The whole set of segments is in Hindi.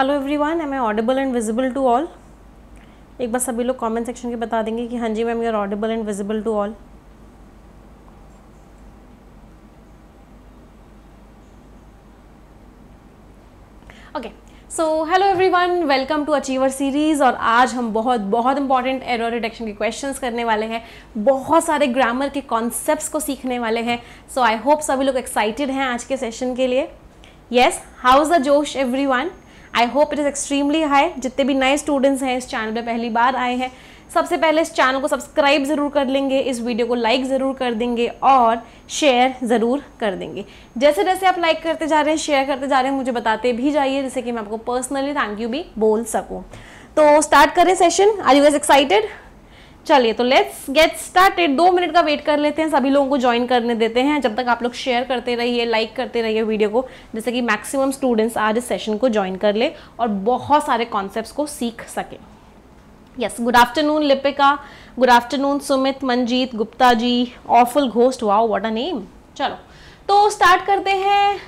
Hello everyone am I audible and visible to all एक बार सभी लोग कमेंट सेक्शन के बता देंगे कि हाँ जी ma'am your audible and visible to all okay so hello everyone welcome to achiever series और आज हम बहुत बहुत इंपॉर्टेंट एरर डिटेक्शन के क्वेश्चंस करने वाले हैं। बहुत सारे ग्रामर के कॉन्सेप्ट्स को सीखने वाले हैं। सो आई होप सभी लोग एक्साइटेड हैं आज के सेशन के लिए। Yes how is the josh every one I hope it is extremely high जितने भी नए स्टूडेंट्स हैं इस चैनल पर पहली बार आए हैं, सबसे पहले इस चैनल को सब्सक्राइब ज़रूर कर लेंगे, इस वीडियो को लाइक ज़रूर कर देंगे और शेयर ज़रूर कर देंगे। जैसे जैसे आप लाइक करते जा रहे हैं शेयर करते जा रहे हैं, मुझे बताते भी जाइए जैसे कि मैं आपको पर्सनली थैंक यू भी बोल सकूँ। तो स्टार्ट करें session are you guys excited चलिए तो लेट्स गेट स्टार्टेड दो मिनट का वेट कर लेते हैं, सभी लोगों को ज्वाइन करने देते हैं। जब तक आप लोग शेयर करते रहिए लाइक करते रहिए वीडियो को, जैसे कि मैक्सिमम स्टूडेंट्स आज इस सेशन को ज्वाइन कर ले और बहुत सारे कॉन्सेप्ट्स को सीख सके। Yes good afternoon Lipika good afternoon Sumit Manjeet Gupta ji. Awful ghost wow what a name चलो तो स्टार्ट करते हैं।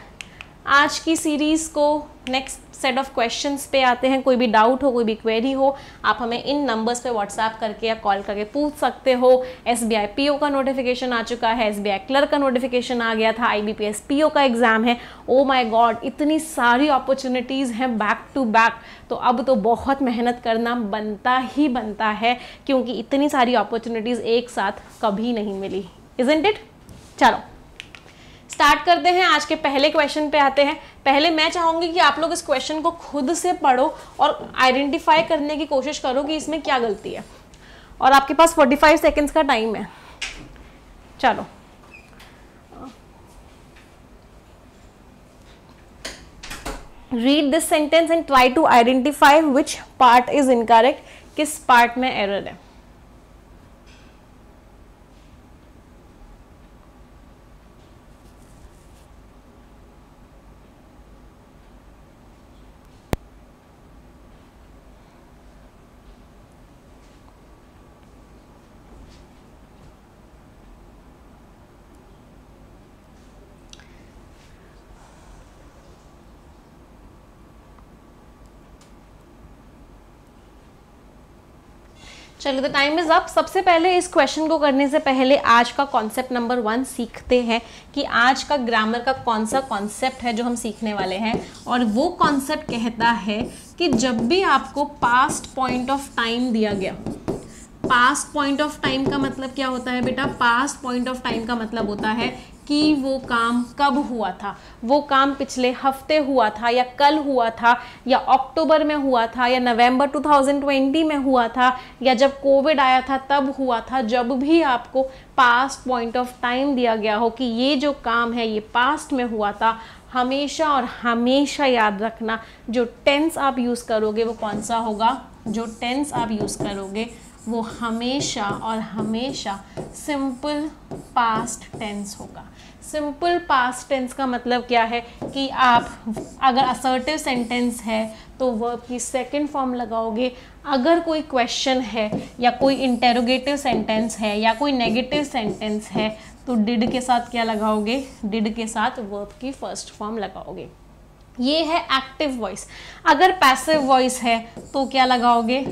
आज की सीरीज़ को नेक्स्ट सेट ऑफ़ क्वेश्चंस पे आते हैं। कोई भी डाउट हो, कोई भी क्वेरी हो, आप हमें इन नंबर्स पे व्हाट्सएप करके या कॉल करके पूछ सकते हो। S B I P O का नोटिफिकेशन आ चुका है। एस बी आई क्लर्क का नोटिफिकेशन आ गया था। I B P S P O का एग्ज़ाम है। ओ माई गॉड इतनी सारी अपॉर्चुनिटीज़ हैं बैक टू बैक तो अब तो बहुत मेहनत करना बनता ही बनता है, क्योंकि इतनी सारी अपॉर्चुनिटीज़ एक साथ कभी नहीं मिली। इजेंट इट चलो। स्टार्ट करते हैं। आज के पहले क्वेश्चन पे आते हैं। पहले मैं चाहूँगी कि आप लोग इस क्वेश्चन को खुद से पढ़ो और आइडेंटिफाई करने की कोशिश करो कि इसमें क्या गलती है। और आपके पास 45 सेकेंड्स का टाइम है। चलो। Read this sentence and try to identify which part is incorrect किस पार्ट में एरर है। चलिए द टाइम इज़ अप सबसे पहले इस क्वेश्चन को करने से पहले आज का कॉन्सेप्ट नंबर वन सीखते हैं कि आज का ग्रामर का कौन सा कॉन्सेप्ट है जो हम सीखने वाले हैं। और वो कॉन्सेप्ट कहता है कि जब भी आपको पास्ट पॉइंट ऑफ़ टाइम दिया गया पास्ट पॉइंट ऑफ़ टाइम का मतलब क्या होता है बेटा? पास्ट पॉइंट ऑफ़ टाइम का मतलब होता है कि वो काम कब हुआ था? वो काम पिछले हफ़्ते हुआ था या कल हुआ था या अक्टूबर में हुआ था या नवंबर 2020 में हुआ था या जब कोविड आया था तब हुआ था? जब भी आपको पास्ट पॉइंट ऑफ़ टाइम दिया गया हो कि ये जो काम है, ये पास्ट में हुआ था, हमेशा और हमेशा याद रखना, जो टेंस आप यूज़ करोगे वो कौन सा होगा? जो टेंस आप यूज़ करोगे वो हमेशा और हमेशा सिंपल पास्ट टेंस होगा। सिंपल पास्ट टेंस का मतलब क्या है कि आप, अगर असर्टिव सेंटेंस है तो वर्ब की सेकंड फॉर्म लगाओगे। अगर कोई क्वेश्चन है, या कोई इंटेरोगेटिव सेंटेंस है, या कोई नेगेटिव सेंटेंस है तो डिड के साथ क्या लगाओगे? डिड के साथ वर्ब की फ़र्स्ट फॉर्म लगाओगे। ये है एक्टिव वॉइस। अगर पैसिव वॉइस है तो क्या लगाओगे?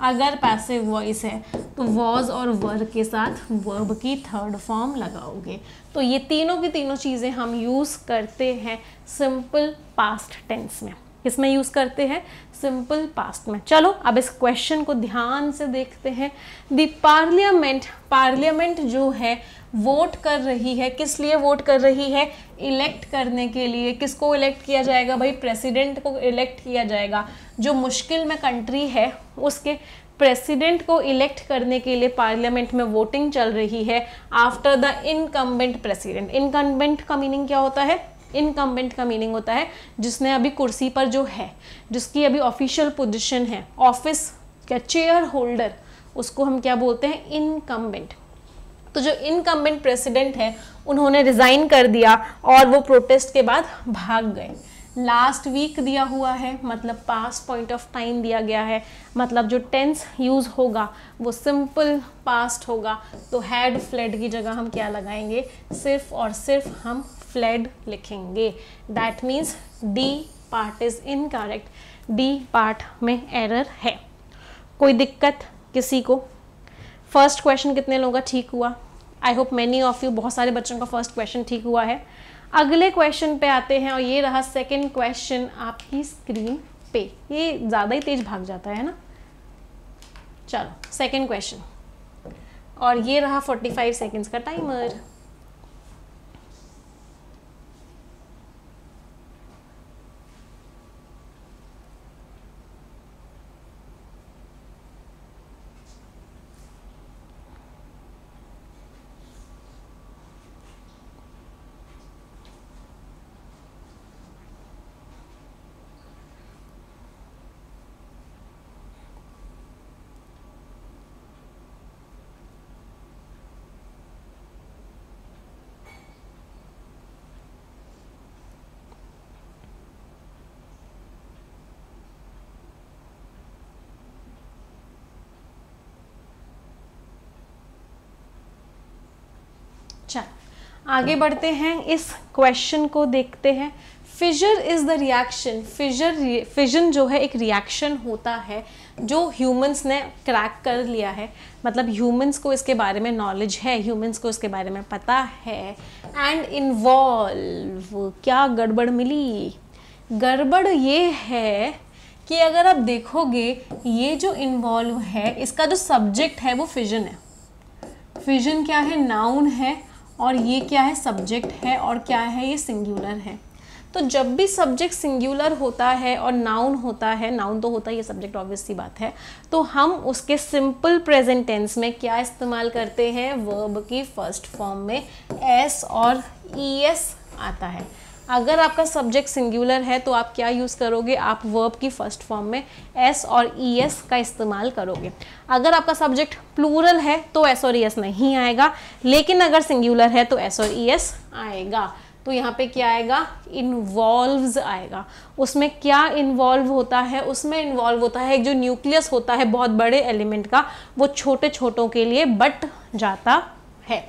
अगर पैसिव वॉइस है तो वॉज़ और वर के साथ वर्ब की थर्ड फॉर्म लगाओगे। तो ये तीनों की तीनों चीज़ें हम यूज़ करते हैं सिंपल पास्ट टेंस में। किसमें यूज़ करते हैं? सिंपल पास्ट में। चलो, अब इस क्वेश्चन को ध्यान से देखते हैं। द पार्लियामेंट पार्लियामेंट जो है वोट कर रही है? किस लिए वोट कर रही है? इलेक्ट करने के लिए किसको इलेक्ट किया जाएगा? भाई, प्रेसिडेंट को इलेक्ट किया जाएगा। जो मुश्किल में कंट्री है, उसके प्रेसिडेंट को इलेक्ट करने के लिए पार्लियामेंट में वोटिंग चल रही है। After the incumbent president. Incumbent का मीनिंग क्या होता है? इनकम्बेंट का मीनिंग होता है, जिसने अभी कुर्सी पर जो है, जिसकी अभी ऑफिशियल पोजिशन है, ऑफ़िस, क्या, चेयर होल्डर, उसको हम क्या बोलते हैं? इनकम्बेंट। तो जो इनकम्बेंट प्रेसिडेंट है, उन्होंने रिज़ाइन कर दिया और वो प्रोटेस्ट के बाद भाग गए। लास्ट वीक दिया हुआ है मतलब पास पॉइंट ऑफ़ टाइम दिया गया है। मतलब जो टेंस यूज़ होगा, वो सिंपल पास्ट होगा। तो हैड फ्लेड की जगह हम क्या लगाएँगे? सिर्फ़ और सिर्फ़ हम फ्लेड लिखेंगे। That means D part is incorrect D part में एरर है। कोई दिक्कत किसी को? फ़र्स्ट क्वेश्चन कितने लोगों का ठीक हुआ? I hope many of you बहुत सारे बच्चों का फ़र्स्ट क्वेश्चन ठीक हुआ है। अगले क्वेश्चन पे आते हैं और ये रहा सेकेंड क्वेश्चन आपकी स्क्रीन पे। ये ज़्यादा ही तेज भाग जाता है ना? चलो सेकेंड क्वेश्चन और ये रहा 45 सेकेंड्स का टाइमर चल आगे बढ़ते हैं, इस क्वेश्चन को देखते हैं। Fissure is the reaction fissure fission जो है, एक रिएक्शन होता है, जो ह्यूमंस ने क्रैक कर लिया है। मतलब ह्यूमंस को इसके बारे में नॉलेज है ह्यूमंस को इसके बारे में पता है। एंड इन्वॉल्व क्या गड़बड़ मिली? गड़बड़ ये है कि अगर आप देखोगे, ये जो इन्वॉल्व है, इसका जो सब्जेक्ट है, वो फिजन है। फिजन क्या है? नाउन है। और ये क्या है? सब्जेक्ट है और क्या है? ये सिंगुलर है। तो जब भी सब्जेक्ट सिंगुलर होता है और नाउन होता है नाउन तो होता है ये सब्जेक्ट ऑब्वियसली बात है तो हम उसके सिंपल प्रेजेंट टेंस में क्या इस्तेमाल करते हैं? वर्ब की फ़र्स्ट फॉर्म में एस और ई एस आता है। अगर आपका सब्जेक्ट सिंगुलर है तो आप क्या यूज़ करोगे? आप वर्ब की फ़र्स्ट फॉर्म में एस और ई एस का इस्तेमाल करोगे। अगर आपका सब्जेक्ट प्लूरल है तो एस और ई एस नहीं आएगा। लेकिन अगर सिंगुलर है तो एस और ई एस आएगा। तो यहाँ पे क्या आएगा? इन्वॉल्व्स आएगा। उसमें क्या इन्वॉल्व होता है? उसमें इन्वॉल्व होता है जो न्यूक्लियस होता है, बहुत बड़े एलिमेंट का, वो छोटे छोटों के लिए बट जाता है।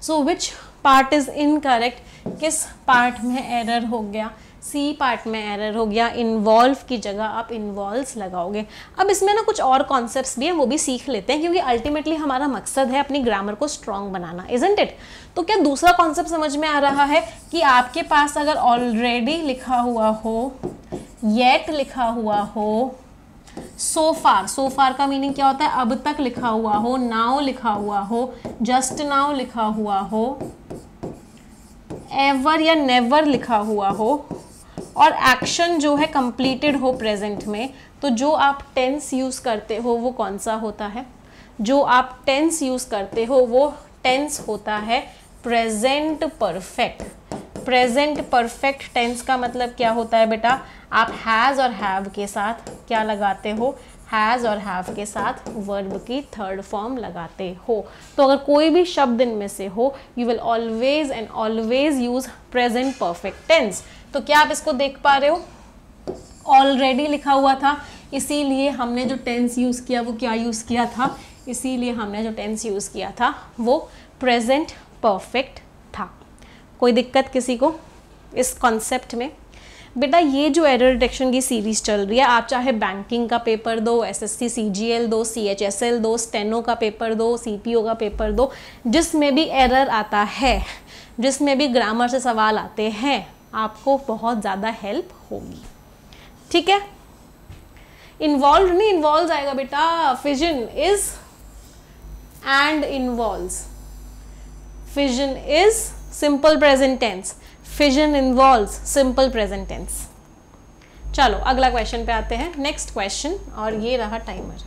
So which part is incorrect किस पार्ट में एरर हो गया? सी पार्ट में एरर हो गया। इन्वॉल्व की जगह आप इन्वॉल्व्स लगाओगे। अब इसमें ना कुछ और कॉन्सेप्ट्स भी हैं, वो भी सीख लेते हैं, क्योंकि अल्टीमेटली हमारा मकसद है अपनी ग्रामर को स्ट्रॉन्ग बनाना इजेंट इट तो क्या दूसरा कॉन्सेप्ट समझ में आ रहा है कि आपके पास अगर ऑलरेडी लिखा हुआ हो येट लिखा हुआ हो सो फार सो फार का मीनिंग क्या होता है? अब तक लिखा हुआ हो नाउ लिखा हुआ हो जस्ट नाउ लिखा हुआ हो एवर या नेवर लिखा हुआ हो और एक्शन जो है कंप्लीटेड हो प्रेजेंट में तो जो आप टेंस यूज़ करते हो, वो कौन सा होता है? जो आप टेंस यूज़ करते हो, वो टेंस होता है present perfect present perfect tense का मतलब क्या होता है बेटा? आप हैज़ और हैव के साथ क्या लगाते हो? हैज़ और हैव के साथ वर्ब की थर्ड फॉर्म लगाते हो। तो अगर कोई भी शब्द इनमें से हो you will always and always use present perfect tense तो क्या आप इसको देख पा रहे हो? ऑलरेडी लिखा हुआ था, इसीलिए हमने जो टेंस यूज़ किया, वो क्या यूज़ किया था? इसीलिए हमने जो टेंस यूज़ किया था, वो प्रेजेंट परफेक्ट था। कोई दिक्कत किसी को इस कॉन्सेप्ट में? बेटा, ये जो एरर डिटेक्शन की सीरीज़ चल रही है, आप चाहे बैंकिंग का पेपर दो एसएससी सीजीएल दो सीएचएसएल दो स्टेनो का पेपर दो सीपीओ का पेपर दो, जिसमें भी एरर आता है, जिसमें भी ग्रामर से सवाल आते हैं, आपको बहुत ज़्यादा हेल्प होगी। ठीक है? इन्वॉल्व नहीं इन्वॉल्व आएगा बेटा। Fission is and involve fission is simple present tense fission involve simple present tense चलो, अगला क्वेश्चन पे आते हैं। नेक्स्ट क्वेश्चन और ये रहा टाइमर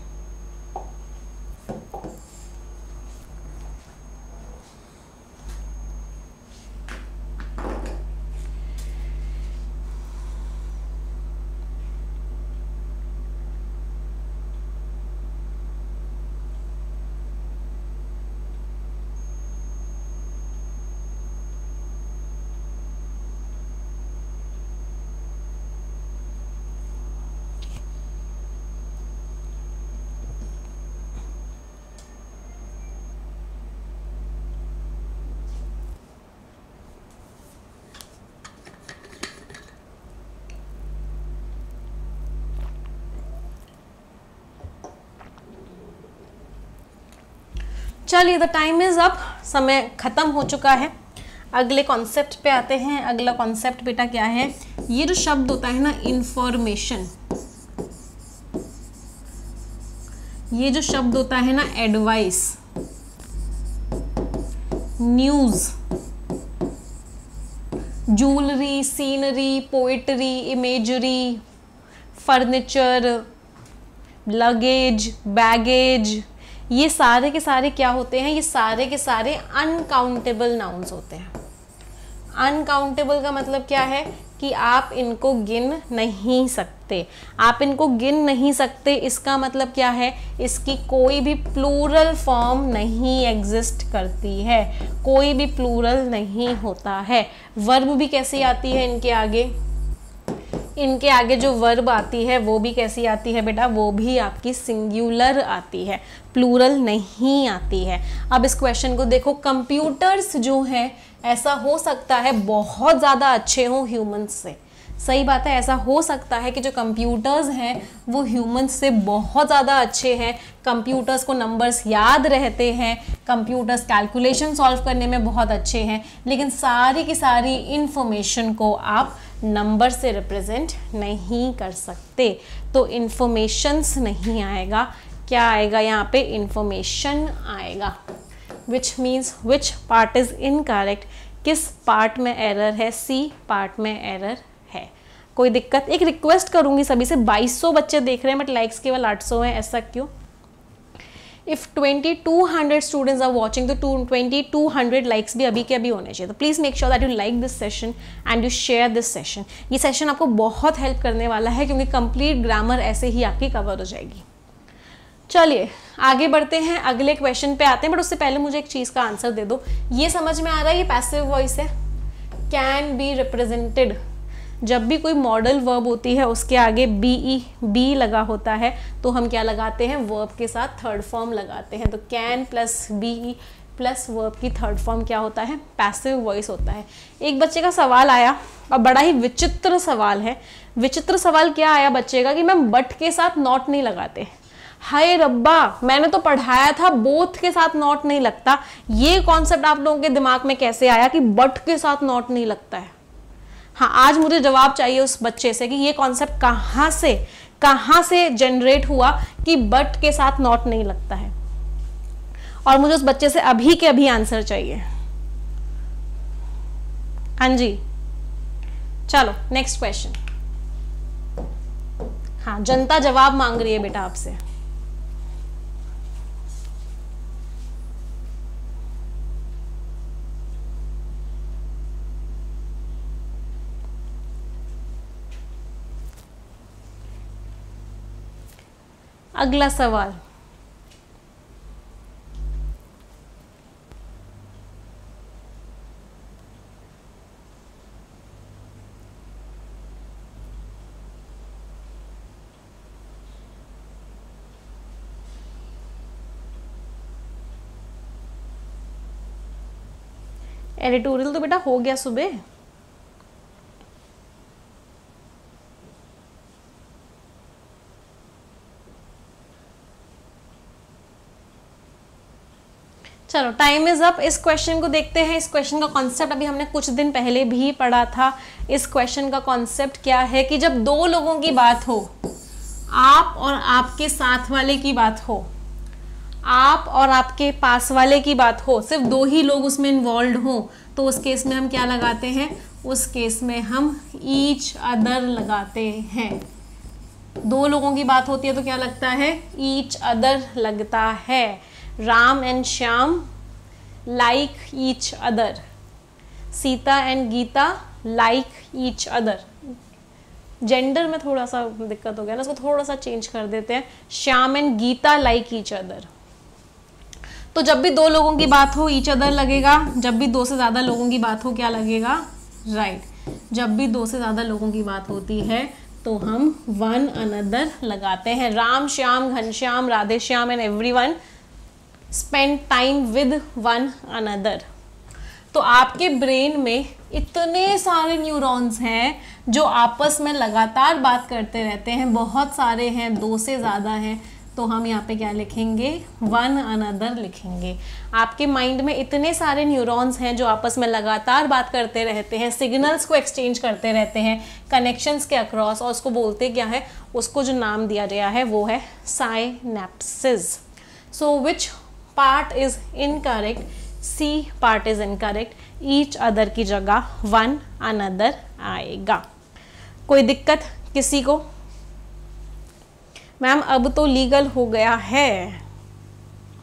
चलिए द टाइम इज़ अप समय खत्म हो चुका है। अगले कॉन्सेप्ट पे आते हैं। अगला कॉन्सेप्ट बेटा क्या है? ये जो शब्द होता है ना इंफॉर्मेशन ये जो शब्द होता है ना advice news jewellery scenery poetry imagery furniture luggage baggage ये सारे के सारे क्या होते हैं? ये सारे के सारे अनकाउंटेबल नाउन्स होते हैं। अनकाउंटेबल का मतलब क्या है? कि आप इनको गिन नहीं सकते। आप इनको गिन नहीं सकते, इसका मतलब क्या है? इसकी कोई भी प्लूरल फॉर्म नहीं एग्जिस्ट करती है। कोई भी प्लूरल नहीं होता है। वर्ब भी कैसी आती है इनके आगे? इनके आगे जो वर्ब आती है, वो भी कैसी आती है बेटा? वो भी आपकी सिंगुलर आती है प्लूरल नहीं आती है। अब इस क्वेश्चन को देखो कंप्यूटर्स जो हैं, ऐसा हो सकता है, बहुत ज़्यादा अच्छे हों ह्यूमंस से। सही बात है, ऐसा हो सकता है कि जो कंप्यूटर्स हैं, वो ह्यूमंस से बहुत ज़्यादा अच्छे हैं। कंप्यूटर्स को नंबर्स याद रहते हैं। कंप्यूटर्स कैलकुलेशन सॉल्व करने में बहुत अच्छे हैं। लेकिन सारी की सारी इन्फॉर्मेशन को आप नंबर से रिप्रेजेंट नहीं कर सकते। तो इन्फॉर्मेशंस नहीं आएगा। क्या आएगा? यहाँ पे इन्फॉर्मेशन आएगा। Which means which part is incorrect किस पार्ट में एरर है? सी पार्ट में एरर कोई दिक्कत? एक रिक्वेस्ट करूँगी सभी से। 2200 बच्चे देख रहे हैं बट लाइक्स केवल 800 हैं, ऐसा क्यों? इफ़ 2200 स्टूडेंट्स आर वाचिंग तो 2200 लाइक्स भी अभी के अभी होने चाहिए। तो please make sure that you like this session and you share this session ये सेशन आपको बहुत हेल्प करने वाला है, क्योंकि कंप्लीट ग्रामर ऐसे ही आपकी कवर हो जाएगी। चलिए, आगे बढ़ते हैं, अगले क्वेश्चन पे आते हैं बट उससे पहले मुझे एक चीज़ का आंसर दे दो। ये समझ में आ रहा है, ये पैसिव वॉइस है। कैन बी रिप्रेजेंटेड जब भी कोई मॉडल वर्ब होती है, उसके आगे बी ई बी लगा होता है तो हम क्या लगाते हैं? वर्ब के साथ थर्ड फॉर्म लगाते हैं। तो can plus B E plus verb की थर्ड फॉर्म क्या होता है? पैसिव वॉइस होता है। एक बच्चे का सवाल आया, और बड़ा ही विचित्र सवाल है। विचित्र सवाल क्या आया बच्चे का? कि मैम बट के साथ नॉट नहीं लगाते। हाय रब्बा, मैंने तो पढ़ाया था बोथ के साथ नॉट नहीं लगता। ये कॉन्सेप्ट आप लोगों के दिमाग में कैसे आया कि बट के साथ नॉट नहीं लगता है? हाँ आज मुझे जवाब चाहिए उस बच्चे से कि ये कॉन्सेप्ट कहाँ से कहाँ से जनरेट हुआ कि बट के साथ नॉट नहीं लगता है? और मुझे उस बच्चे से अभी के अभी आंसर चाहिए। हाँ जी। चलो नेक्स्ट क्वेश्चन हाँ जनता जवाब मांग रही है बेटा आपसे। अगला सवाल। एडिटोरियल तो बेटा हो गया सुबह। चलो टाइम इज़ अप इस क्वेश्चन को देखते हैं। इस क्वेश्चन का कॉन्सेप्ट अभी हमने कुछ दिन पहले भी पढ़ा था। इस क्वेश्चन का कॉन्सेप्ट क्या है कि जब दो लोगों की बात हो, आप और आपके साथ वाले की बात हो, आप और आपके पास वाले की बात हो, सिर्फ़ दो ही लोग उसमें इन्वॉल्व हो तो उस केस में हम क्या लगाते हैं? उस केस में हम ईच अदर लगाते हैं। दो लोगों की बात होती है तो क्या लगता है? ईच अदर लगता है। Ram and Shyam like each other Sita and Gita like each other gender में थोड़ा सा दिक्कत हो गया ना उसको थोड़ा सा चेंज कर देते हैं। Shyam and Gita like each other तो जब भी दो लोगों की बात हो ईच अदर लगेगा। जब भी दो से ज़्यादा लोगों की बात हो, क्या लगेगा? Right right. जब भी दो से ज़्यादा लोगों की बात होती है तो हम वन अनदर लगाते हैं। Ram, Shyam Ghanshyam Radhe Shyam and every one spend time with one another तो आपके ब्रेन में इतने सारे न्यूरॉन्स हैं जो आपस में लगातार बात करते रहते हैं, बहुत सारे हैं, दो से ज़्यादा हैं तो हम यहाँ पे क्या लिखेंगे? वन अनदर लिखेंगे। आपके माइंड में इतने सारे न्यूरॉन्स हैं जो आपस में लगातार बात करते रहते हैं सिग्नल्स को एक्सचेंज करते रहते हैं कनेक्शंस के अक्रॉस और उसको बोलते क्या है? उसको जो नाम दिया गया है, वो है synapsis so which part is incorrect C part is incorrect each other की जगह वन अनदर आएगा। कोई दिक्कत किसी को? मैम अब तो लीगल हो गया है।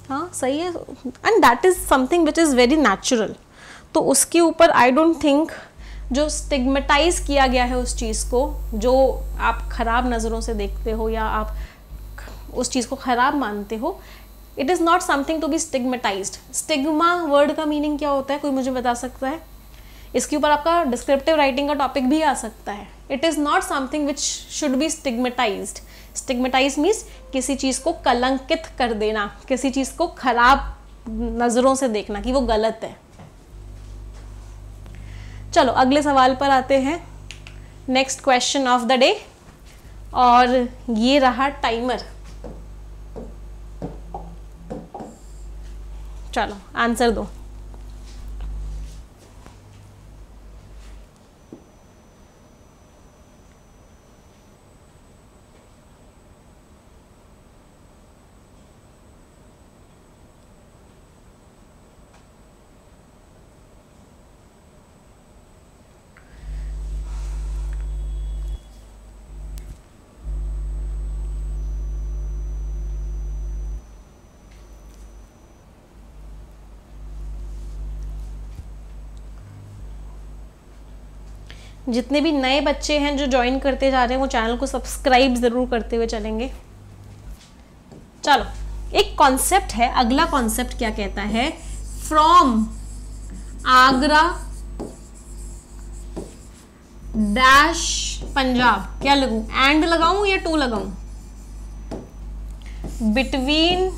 हाँ सही है। And that is something which is very natural तो उसके ऊपर आई डोंट थिंक जो स्टिग्मेटाइज किया गया है उस चीज़ को, जो आप ख़राब नज़रों से देखते हो या आप उस चीज़ को ख़राब मानते हो it is not something to be stigmatize stigma word का मीनिंग क्या होता है? कोई मुझे बता सकता है? इसके ऊपर आपका डिस्क्रिप्टिव राइटिंग का टॉपिक भी आ सकता है। It is not something which should be stigmatize stigmatize means किसी चीज़ को कलंकित कर देना, किसी चीज़ को खराब नज़रों से देखना कि वो गलत है। चलो, अगले सवाल पर आते हैं। Next question of the day और ये रहा टाइमर चलो आंसर दो जितने भी नए बच्चे हैं जो ज्वाइन करते जा रहे हैं, वो चैनल को सब्सक्राइब ज़रूर करते हुए चलेंगे। चलो, एक कॉन्सेप्ट है, अगला कॉन्सेप्ट क्या कहता है? फ्रॉम आगरा डैश पंजाब क्या लगू? एंड लगाऊँ या टू लगाऊँ? Between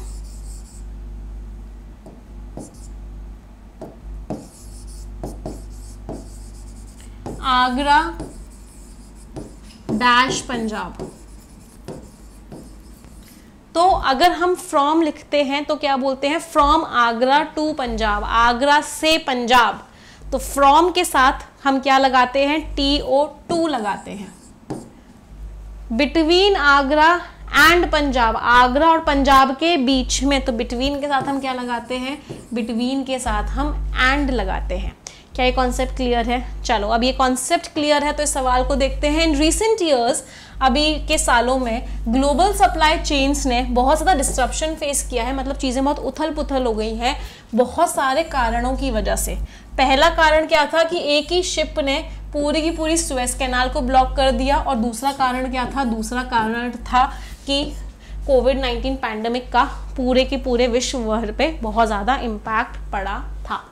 Agra dash Punjab. तो अगर हम फ्रॉम लिखते हैं तो क्या बोलते हैं? फ्रॉम आगरा टू पंजाब, आगरा से पंजाब। तो फ्रॉम के साथ हम क्या लगाते हैं? टी ओ टू लगाते हैं। बिटवीन आगरा एंड पंजाब, आगरा और पंजाब के बीच में तो बिटवीन के साथ हम क्या लगाते हैं? बिटवीन के साथ हम एंड लगाते हैं। क्या ये कॉन्सेप्ट क्लियर है? चलो, अब ये कॉन्सेप्ट क्लियर है तो इस सवाल को देखते हैं। इन रिसेंट ईयर्स अभी के सालों में ग्लोबल सप्लाई चेन्स ने बहुत ज़्यादा डिस्ट्रप्शन फेस किया है। मतलब चीज़ें बहुत उथल पुथल हो गई हैं, बहुत सारे कारणों की वजह से। पहला कारण क्या था कि एक ही शिप ने पूरी की पूरी स्वेस कैनाल को ब्लॉक कर दिया और दूसरा कारण क्या था? दूसरा कारण था कि कोविड 19 पैंडमिक का पूरे के पूरे विश्व भर पे बहुत ज़्यादा इम्पैक्ट पड़ा था।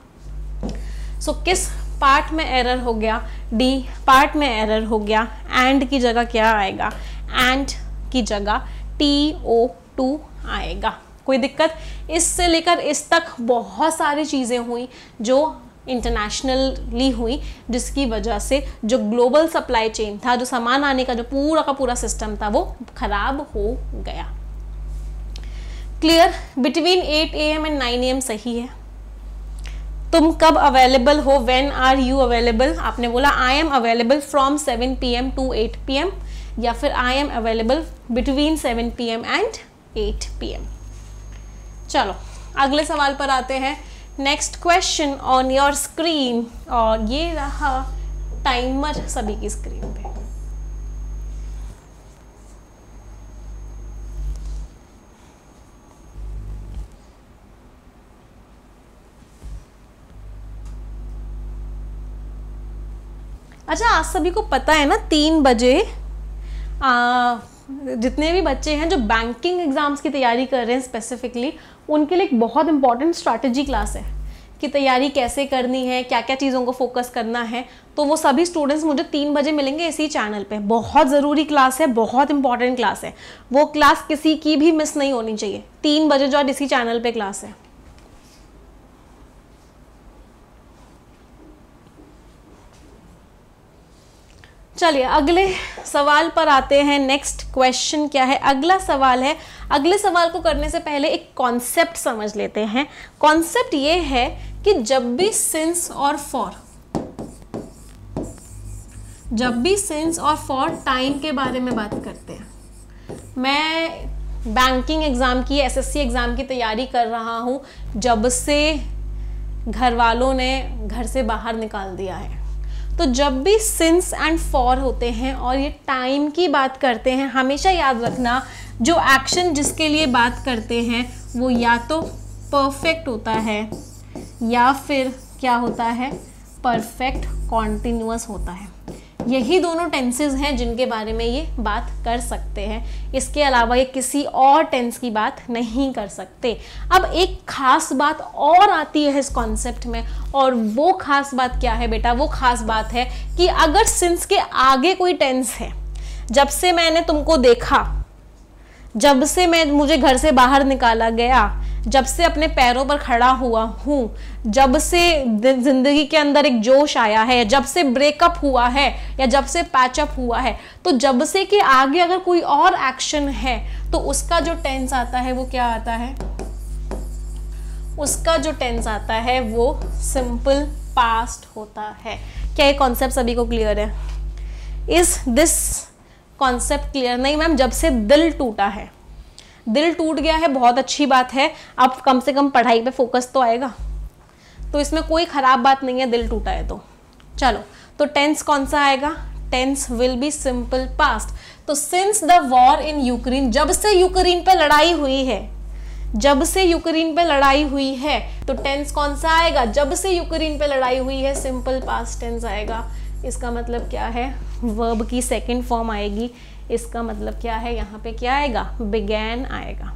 सो so, किस पार्ट में एरर हो गया? डी पार्ट में एरर हो गया. एंड की जगह क्या आएगा? एंड की जगह टी ओ टू आएगा. कोई दिक्कत? इससे लेकर इस तक बहुत सारी चीज़ें हुई जो इंटरनेशनली हुई जिसकी वजह से जो ग्लोबल सप्लाई चेन था जो सामान आने का जो पूरा का पूरा सिस्टम था वो खराब हो गया. Clear between 8 A M and 9 A M सही है? तुम कब अवेलेबल हो? वेन आर यू अवेलेबल आपने बोला I am available from seven P M to eight P M या फिर I am available between seven P M and eight P M चलो, अगले सवाल पर आते हैं। Next question on your screen और ये रहा टाइमर सभी की स्क्रीन पे। अच्छा आप सभी को पता है ना तीन बजे आ, जितने भी बच्चे हैं जो बैंकिंग एग्ज़ाम्स की तैयारी कर रहे हैं स्पेसिफिकली उनके लिए एक बहुत इंपॉर्टेंट स्ट्रैटेजी क्लास है कि तैयारी कैसे करनी है क्या क्या चीज़ों को फोकस करना है। तो वो सभी स्टूडेंट्स मुझे तीन बजे मिलेंगे इसी चैनल पे। बहुत ज़रूरी क्लास है बहुत इंपॉर्टेंट क्लास है। वो क्लास किसी की भी मिस नहीं होनी चाहिए। तीन बजे जो इसी चैनल पे क्लास है। चलिए, अगले सवाल पर आते हैं। नेक्स्ट क्वेश्चन क्या है? अगला सवाल है, अगले सवाल को करने से पहले एक कॉन्सेप्ट समझ लेते हैं। कॉन्सेप्ट ये है कि जब भी सिंस और फॉर जब भी सिंस और फॉर टाइम के बारे में बात करते हैं। मैं बैंकिंग एग्ज़ाम की एसएससी एग्ज़ाम की तैयारी कर रहा हूँ, जब से घर वालों ने घर से बाहर निकाल दिया है। तो जब भी सिंस एंड फॉर होते हैं और ये टाइम की बात करते हैं, हमेशा याद रखना, जो एक्शन जिसके लिए बात करते हैं, वो या तो परफेक्ट होता है, या फिर क्या होता है? परफेक्ट कॉन्टिन्यूस होता है। यही दोनों टेंसेज हैं जिनके बारे में ये बात कर सकते हैं। इसके अलावा ये किसी और टेंस की बात नहीं कर सकते। अब एक खास बात और आती है इस कॉन्सेप्ट में, और वो खास बात क्या है बेटा? वो खास बात है कि अगर सिंस के आगे कोई टेंस है, जब से मैंने तुमको देखा, जब से मैं मुझे घर से बाहर निकाला गया जब से अपने पैरों पर खड़ा हुआ हूँ, जब से ज़िंदगी के अंदर एक जोश आया है, जब से ब्रेकअप हुआ है, या जब से पैचअप हुआ है तो जब से कि आगे अगर कोई और एक्शन है तो उसका जो टेंस आता है वो क्या आता है? उसका जो टेंस आता है वो सिंपल पास्ट होता है। क्या ये कॉन्सेप्ट सभी को क्लियर है? इज़ दिस कॉन्सेप्ट क्लियर नहीं मैम जब से दिल टूटा है दिल टूट गया है, बहुत अच्छी बात है। अब कम से कम पढ़ाई पे फोकस तो आएगा। तो इसमें कोई ख़राब बात नहीं है, दिल टूटा है तो। चलो तो टेंस कौन सा आएगा? Tense will be simple past तो since the war in Ukraine जब से यूक्रेन पे लड़ाई हुई है, जब से यूक्रेन पे लड़ाई हुई है तो टेंस कौन सा आएगा? जब से यूक्रेन पे लड़ाई हुई है सिंपल पास्ट टेंस आएगा। इसका मतलब क्या है? वर्ब की सेकेंड फॉर्म आएगी। इसका मतलब क्या है, यहाँ पे क्या आएगा? बिगैन आएगा।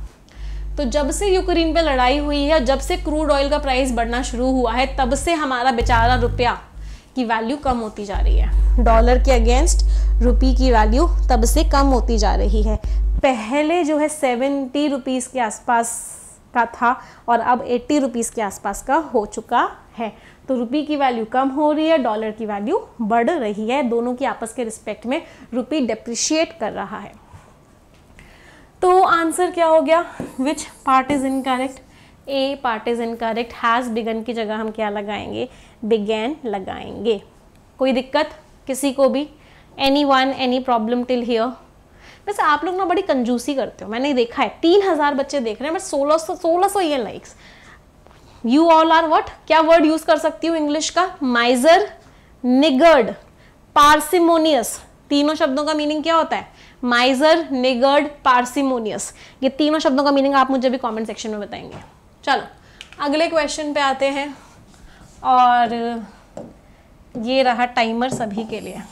तो जब से यूक्रेन पे लड़ाई हुई है, जब से क्रूड ऑयल का प्राइस बढ़ना शुरू हुआ है, तब से हमारा बेचारा रुपया की वैल्यू कम होती जा रही है। डॉलर के अगेंस्ट रुपी की वैल्यू तब से कम होती जा रही है। पहले जो है सेवेंटी रुपीज़ के आसपास का था और अब एट्टी रुपीज़ के आसपास का हो चुका है। तो रुपी की वैल्यू कम हो रही है डॉलर की वैल्यू बढ़ रही है। दोनों की आपस के रिस्पेक्ट में रुपी डेप्रिशिएट कर रहा है। तो आंसर क्या हो गया? Which part is incorrect A part is incorrect has begun की जगह हम क्या लगाएँगे? बिगैन लगाएँगे। कोई दिक्कत? किसी को भी? Anyone any problem till here वैसे आप लोग ना बड़ी कंजूसी करते हो। मैंने देखा है, तीन हज़ार बच्चे देख रहे हैं, बट सोलह सौ सोलह सौ ये likes you all are what क्या वर्ड यूज़ कर सकती हूँ इंग्लिश का? माइजर निगर्ड पार्सिमोनियस तीनों शब्दों का मीनिंग क्या होता है? माइजर निगर्ड पार्सिमोनियस ये तीनों शब्दों का मीनिंग आप मुझे भी कमेंट सेक्शन में बताएँगे। चलो, अगले क्वेश्चन पे आते हैं। और ये रहा टाइमर सभी के लिए।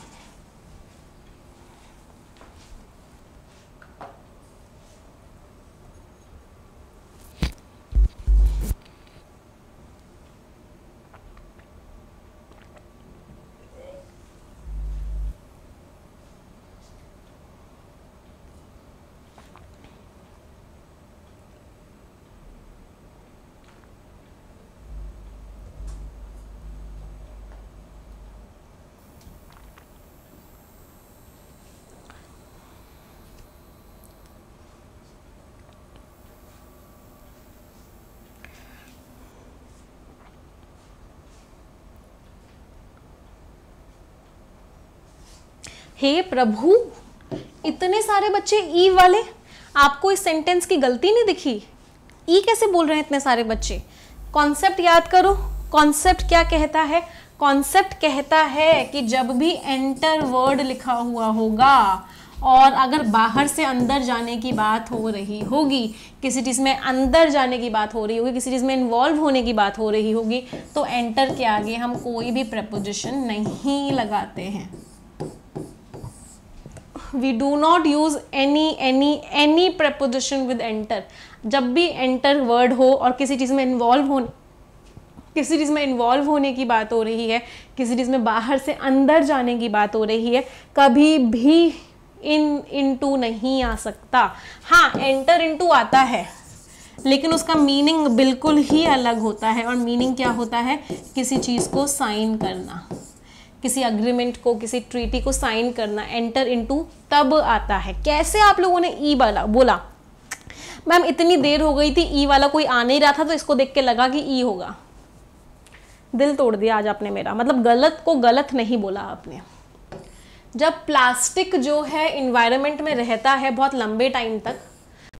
हे प्रभु, इतने सारे बच्चे ई वाले, आपको इस सेंटेंस की गलती नहीं दिखी? ई कैसे बोल रहे हैं इतने सारे बच्चे? कॉन्सेप्ट याद करो कॉन्सेप्ट क्या कहता है? कॉन्सेप्ट कहता है कि जब भी एंटर वर्ड लिखा हुआ होगा, और अगर बाहर से अंदर जाने की बात हो रही होगी, किसी चीज़ में अंदर जाने की बात हो रही होगी, किसी चीज़ में इन्वॉल्व होने की बात हो रही होगी तो एंटर के आगे हम कोई भी प्रपोजिशन नहीं लगाते हैं। We do not use any any any preposition with enter. जब भी enter word हो और किसी चीज़ में इन्वॉल्व हो किसी चीज़ में इन्वॉल्व होने की बात हो रही है, किसी चीज़ में बाहर से अंदर जाने की बात हो रही है, कभी भी इन इनटू नहीं आ सकता। हाँ एंटर इनटू आता है, लेकिन उसका मीनिंग बिल्कुल ही अलग होता है और मीनिंग क्या होता है? किसी चीज़ को साइन करना। किसी अग्रीमेंट को, किसी ट्रीटी को साइन करना एंटर इनटू तब आता है। कैसे आप लोगों ने ई बोला बोला? मैम, इतनी देर हो गई थी ई वाला कोई आ नहीं रहा था तो इसको देख के लगा कि ई होगा। दिल तोड़ दिया आज आपने मेरा। मतलब गलत को गलत नहीं बोला आपने। जब प्लास्टिक जो है इन्वायरमेंट में रहता है बहुत लंबे टाइम तक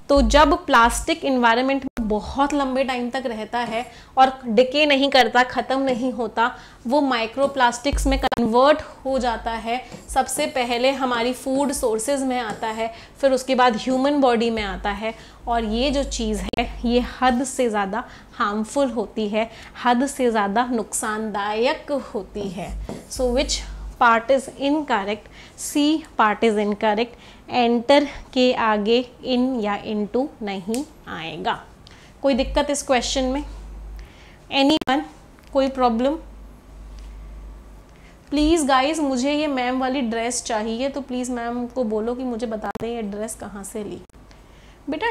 तो जब प्लास्टिक इन्वायरमेंट बहुत लंबे टाइम तक रहता है और डिके नहीं करता, ख़त्म नहीं होता, वो माइक्रो प्लास्टिक्स में कन्वर्ट हो जाता है। सबसे पहले हमारी फ़ूड सोर्सेज में आता है, फिर उसके बाद ह्यूमन बॉडी में आता है और ये जो चीज़ है, ये हद से ज़्यादा हार्मफुल होती है, हद से ज़्यादा नुकसानदायक होती है। So which part is incorrect C part is incorrect enter के आगे इन या इनटू नहीं आएगा। कोई दिक्कत इस क्वेश्चन में? एनी वन कोई प्रॉब्लम प्लीज़ गाइस मुझे ये मैम वाली ड्रेस चाहिए तो प्लीज़ मैम को बोलो कि मुझे बता दें ये ड्रेस कहाँ से ली। बेटा,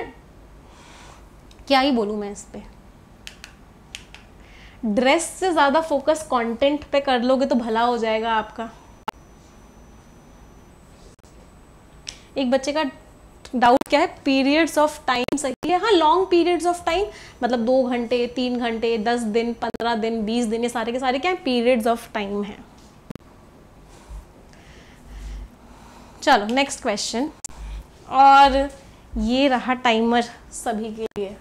क्या ही बोलूँ मैं इस पर ड्रेस से ज़्यादा फोकस कंटेंट पे कर लोगे तो भला हो जाएगा आपका। एक बच्चे का डाउट क्या है? पीरियड्स ऑफ़ टाइम सही है? हाँ लॉन्ग पीरियड्स ऑफ़ टाइम मतलब दो घंटे, तीन घंटे, दस दिन, पंद्रह दिन, बीस दिन, ये सारे के सारे क्या है? पीरियड्स ऑफ़ टाइम है। चलो नेक्स्ट क्वेश्चन और ये रहा टाइमर सभी के लिए।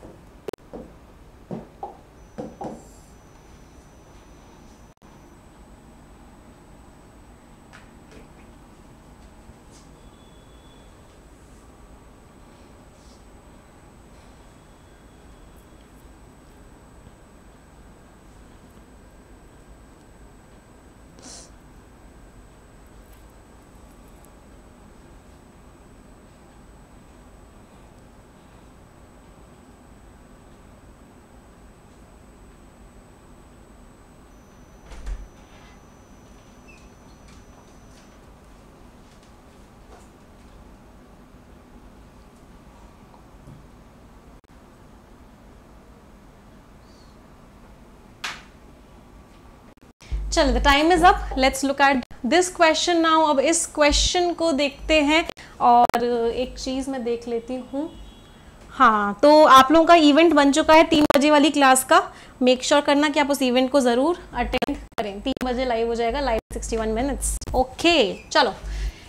चलो the time is up let's look at this question now अब इस क्वेश्चन को देखते हैं और एक चीज़ मैं देख लेती हूँ। हाँ तो आप लोगों का इवेंट बन चुका है तीन बजे वाली क्लास का। मेक श्योर sure करना कि आप उस इवेंट को ज़रूर अटेंड करें। तीन बजे लाइव हो जाएगा live sixty one minutes okay चलो।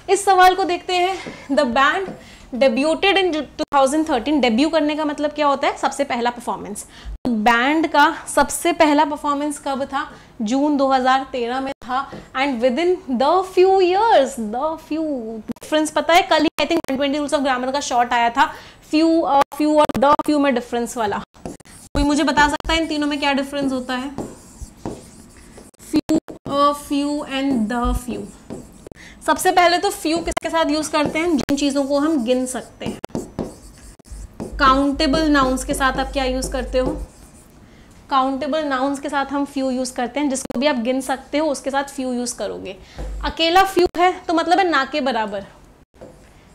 इस सवाल को देखते हैं। The band debuted in 2013 debut करने का मतलब क्या होता है? सबसे पहला परफॉर्मेंस तो बैंड का सबसे पहला परफॉर्मेंस कब था? जून 2013 में था. And within the few years the few difference पता है? कल ही I think 120 rules of grammar का शॉर्ट आया था. फ्यू फ्यू और द फ्यू में डिफरेंस वाला. कोई मुझे बता सकता है इन तीनों में क्या डिफरेंस होता है? Few a few and the few सबसे पहले तो फ्यू किसके साथ यूज़ करते हैं? जिन चीज़ों को हम गिन सकते हैं। काउंटेबल नाउन्स के साथ आप क्या यूज़ करते हो? काउंटेबल नाउन्स के साथ हम फ्यू यूज़ करते हैं। जिसको भी आप गिन सकते हो, उसके साथ फ्यू यूज़ करोगे। अकेला फ्यू है तो मतलब है ना के बराबर।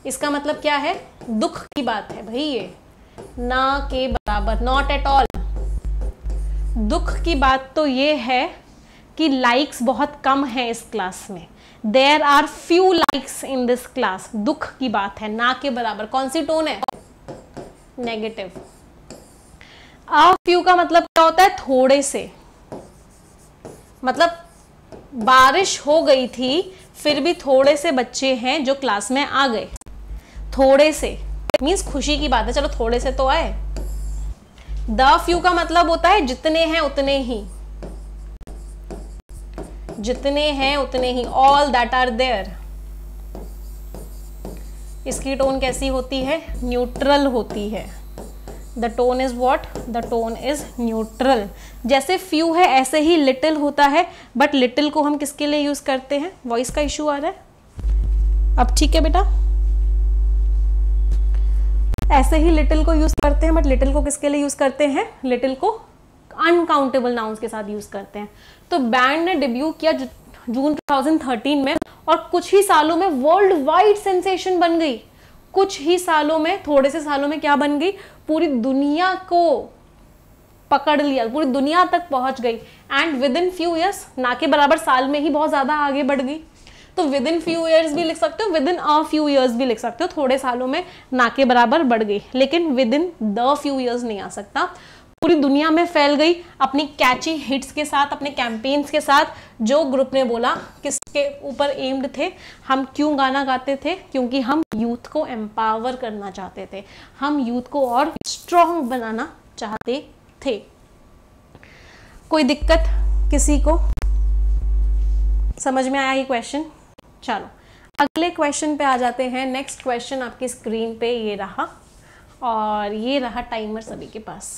इसका मतलब क्या है? दुख की बात है भाई ये। ना के बराबर नॉट एट ऑल दुख की बात तो ये है कि लाइक्स बहुत कम है इस क्लास में। There are few likes in this class दुख की बात है, ना के बराबर। कौन सी टोन है? नेगेटिव फ्यू का मतलब क्या होता है? थोड़े से। मतलब बारिश हो गई थी, फिर भी थोड़े से बच्चे हैं जो क्लास में आ गए। थोड़े से। मीन्स खुशी की बात है। चलो थोड़े से तो आए। द फ्यू का मतलब होता है जितने हैं उतने ही। जितने हैं, उतने ही ऑल दैट आर देयर इसकी टोन कैसी होती है? न्यूट्रल होती है. The tone is what the tone is neutral जैसे फ्यू है, ऐसे ही लिटिल होता है बट लिटिल को हम किसके लिए यूज़ करते हैं? वॉइस का इशू आ रहा है. अब ठीक है बेटा? ऐसे ही लिटिल को यूज़ करते हैं बट लिटिल को किसके लिए यूज़ करते हैं? लिटिल को अनकाउंटेबल नाउन्स के साथ यूज़ करते हैं। तो बैंड ने डिब्यू किया जून 2013 में और कुछ ही सालों में वर्ल्ड वाइड सेंसेशन बन गई। कुछ ही सालों में, थोड़े से सालों में क्या बन गई? पूरी दुनिया को पकड़ लिया, पूरी दुनिया तक पहुँच गई। And within few years ना के बराबर साल में ही बहुत ज़्यादा आगे बढ़ गई। तो विद इन फ्यू ईयर्स भी लिख सकते हो within a few years भी लिख सकते हो, थोड़े सालों में ना के बराबर बढ़ गई। लेकिन within the few years नहीं आ सकता। पूरी दुनिया में फैल गई अपनी कैची हिट्स के साथ, अपने कैंपेन्स के साथ, जो ग्रुप ने बोला किसके ऊपर एम्ड थे, हम क्यों गाना गाते थे? क्योंकि हम यूथ को एम्पावर करना चाहते थे। हम यूथ को और स्ट्रॉन्ग बनाना चाहते थे। कोई दिक्कत किसी को? समझ में आया ये क्वेश्चन चलो, अगले क्वेश्चन पे आ जाते हैं। नेक्स्ट क्वेश्चन आपकी स्क्रीन पे ये रहा और ये रहा टाइमर सभी के पास।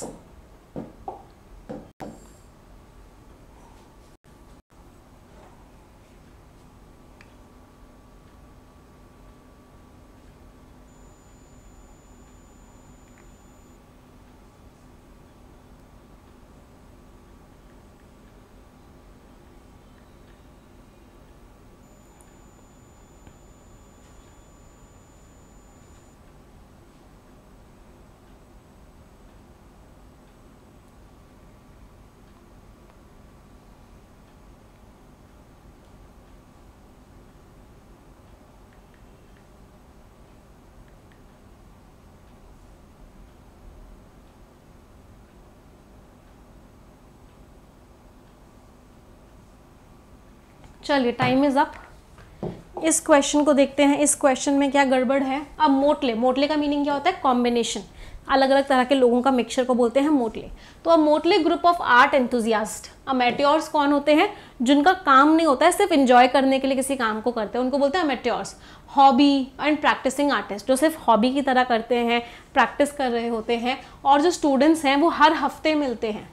चलिए टाइम इज़ अप इस क्वेश्चन को देखते हैं। इस क्वेश्चन में क्या गड़बड़ है? अब मोटले। मोटले का मीनिंग क्या होता है? कॉम्बिनेशन अलग अलग तरह के लोगों का मिक्सचर को बोलते हैं मोटले। तो अब motley group of art enthusiast amateurs कौन होते हैं? जिनका काम नहीं होता है, सिर्फ़ इंजॉय करने के लिए किसी काम को करते हैं। उनको बोलते हैं amateurs hobby and practising artist जो सिर्फ़ हॉबी की तरह करते हैं प्रैक्टिस कर रहे होते हैं, और जो स्टूडेंट्स हैं, वो हर हफ़्ते मिलते हैं।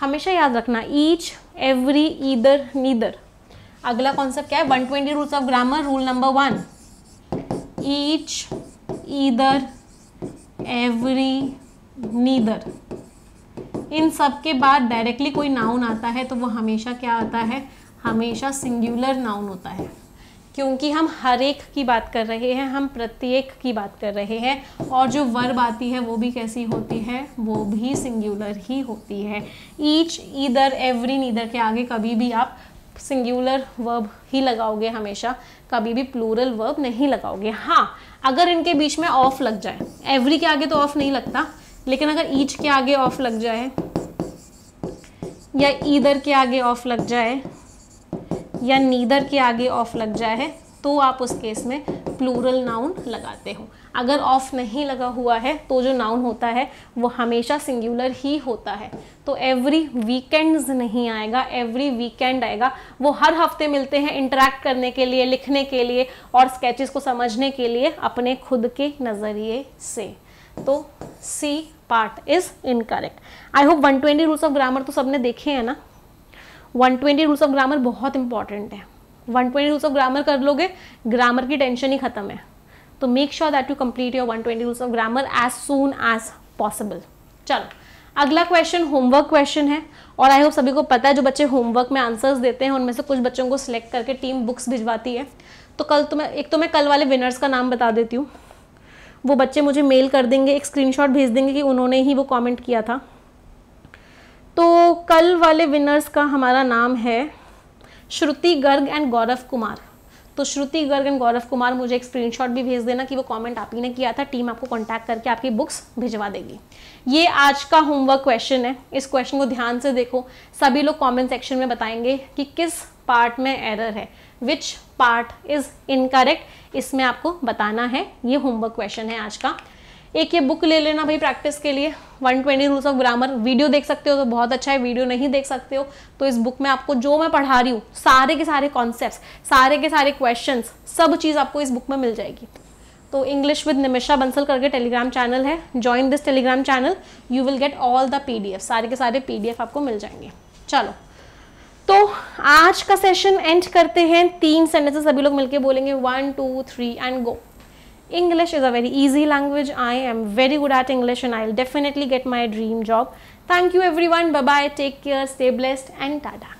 हमेशा याद रखना ईच एवरी ईदर नीदर अगला कॉन्सेप्ट क्या है? 120 rules of grammar rule number one each either every neither इन सब के बाद डायरेक्टली कोई नाउन आता है तो वो हमेशा क्या आता है? हमेशा सिंगुलर नाउन होता है। क्योंकि हम हर एक की बात कर रहे हैं, हम प्रत्येक की बात कर रहे हैं, और जो वर्ब आती है, वो भी कैसी होती है? वो भी सिंगुलर ही होती है। ईच ईदर एवरी नीदर के आगे कभी भी आप सिंगुलर वर्ब ही लगाओगे हमेशा, कभी भी प्लूरल वर्ब नहीं लगाओगे। हाँ अगर इनके बीच में ऑफ़ लग जाए एवरी के आगे तो ऑफ़ नहीं लगता, लेकिन अगर ईच के आगे ऑफ़ लग जाए, या ईदर के आगे ऑफ़ लग जाए, या नीदर के आगे ऑफ़ लग जाए तो आप उस केस में प्लूरल नाउन लगाते हो। अगर ऑफ़ नहीं लगा हुआ है तो जो नाउन होता है, वो हमेशा सिंगुलर ही होता है। तो एवरी वीकेंड्स नहीं आएगा एवरी वीकेंड आएगा। वो हर हफ़्ते मिलते हैं इंटरेक्ट करने के लिए, लिखने के लिए और स्केचेस को समझने के लिए अपने खुद के नज़रिए से। तो C part is incorrect I hope 120 rules of grammar तो सबने देखे हैं ना? 120 रूल्स ऑफ़ ग्रामर बहुत इंपॉर्टेंट है। 120 रूल्स ऑफ़ ग्रामर कर लोगे ग्रामर की टेंशन ही खत्म है। तो make sure that you complete your 120 rules of grammar as soon as possible चलो, अगला क्वेश्चन होमवर्क क्वेश्चन है, और आई होप सभी को पता है, जो बच्चे होमवर्क में आंसर्स देते हैं, उनमें से कुछ बच्चों को सिलेक्ट करके टीम बुक्स भिजवाती है। तो कल तो मैं, एक तो मैं कल वाले विनर्स का नाम बता देती हूँ। वो बच्चे मुझे मेल कर देंगे, एक स्क्रीनशॉट भेज देंगे कि उन्होंने ही वो कमेंट किया था। तो कल वाले विनर्स का हमारा नाम है श्रुति गर्ग एंड गौरव कुमार। तो श्रुति गर्ग एंड गौरव कुमार मुझे एक स्क्रीनशॉट भी भेज देना कि वो कमेंट आप ही ने किया था टीम आपको कांटेक्ट करके आपकी बुक्स भिजवा देगी। ये आज का होमवर्क क्वेश्चन है। इस क्वेश्चन को ध्यान से देखो। सभी लोग कॉमेंट सेक्शन में बताएँगे कि किस पार्ट में एरर है। विच पार्ट इज़ इनकरेक्ट इसमें आपको बताना है। ये होमवर्क क्वेश्चन है आज का। एक ये बुक ले लेना भाई प्रैक्टिस के लिए। 120 रूल्स ऑफ़ ग्रामर वीडियो देख सकते हो तो बहुत अच्छा है वीडियो नहीं देख सकते हो। तो इस बुक में आपको जो मैं पढ़ा रही हूँ, सारे के सारे कॉन्सेप्ट सारे के सारे क्वेश्चन सब चीज़ आपको इस बुक में मिल जाएगी। तो इंग्लिश विद निमिशा बंसल करके टेलीग्राम चैनल है। Join this Telegram channel you will get all the PDF सारे के सारे पीडीएफ आपको मिल जाएँगे। चलो। तो आज का सेशन एंड करते हैं। तीन सेंटेंसेस सभी लोग मिलके बोलेंगे। One two three and go English is a very easy language. I am very good at English and I'll definitely get my dream job. Thank you everyone. Bye bye. Take care. Stay blessed and tada.